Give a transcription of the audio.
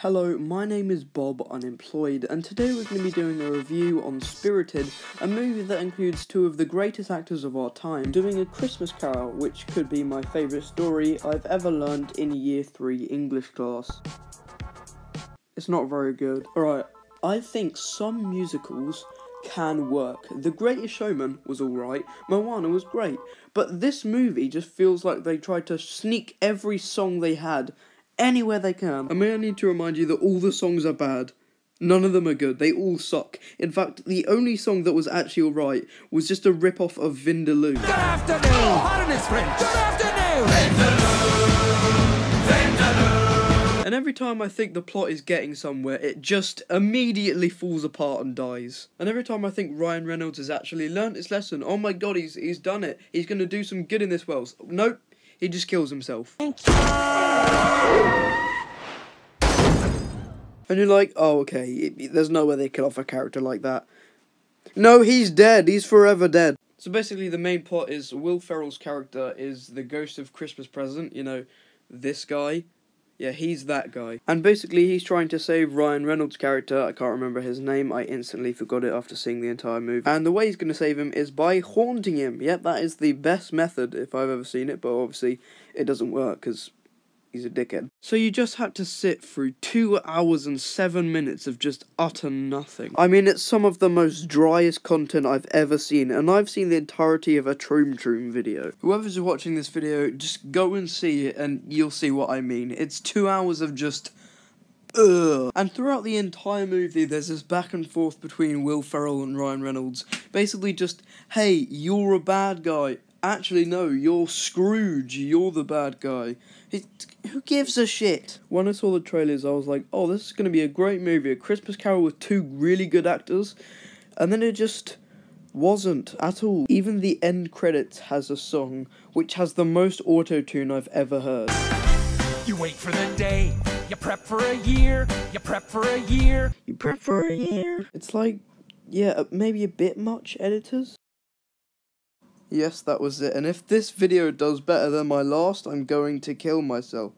Hello, my name is Bob Unemployed, and today we're going to be doing a review on Spirited, a movie that includes two of the greatest actors of our time, doing a Christmas Carol, which could be my favourite story I've ever learned in Year 3 English class. It's not very good. Alright, I think some musicals can work. The Greatest Showman was alright, Moana was great, but this movie just feels like they tried to sneak every song they had anywhere they can. I may I need to remind you that all the songs are bad. None of them are good. They all suck. In fact, the only song that was actually alright was just a rip-off of Vindaloo. Good afternoon! Oh, pardon his French. Good afternoon! And every time I think the plot is getting somewhere, it just immediately falls apart and dies. And every time I think Ryan Reynolds has actually learnt his lesson, oh my god, he's he's done it. He's gonna do some good in this world. Nope, he just kills himself. And you're like, oh, okay, there's no way they kill off a character like that. No, he's dead. He's forever dead. So basically, the main plot is Will Ferrell's character is the ghost of Christmas present. You know, this guy. Yeah, he's that guy. And basically, he's trying to save Ryan Reynolds' character. I can't remember his name. I instantly forgot it after seeing the entire movie. And the way he's going to save him is by haunting him. Yep, that is the best method if I've ever seen it. But obviously, it doesn't work because he's a dickhead. So you just had to sit through two hours and seven minutes of just utter nothing. I mean, it's some of the most driest content I've ever seen, and I've seen the entirety of a Troom Troom video. Whoever's watching this video, just go and see it, and you'll see what I mean. It's two hours of just. Ugh. And throughout the entire movie, there's this back and forth between Will Ferrell and Ryan Reynolds. Basically, just, hey, you're a bad guy. Actually, no, you're Scrooge. You're the bad guy. It, who gives a shit? When I saw the trailers, I was like, oh, this is going to be a great movie. A Christmas Carol with two really good actors. And then it just wasn't at all. Even the end credits has a song which has the most auto tune I've ever heard. You wait for the day, you prep for a year, you prep for a year. You prep for a year. It's like, yeah, maybe a bit much, editors. Yes, that was it. And if this video does better than my last, I'm going to kill myself.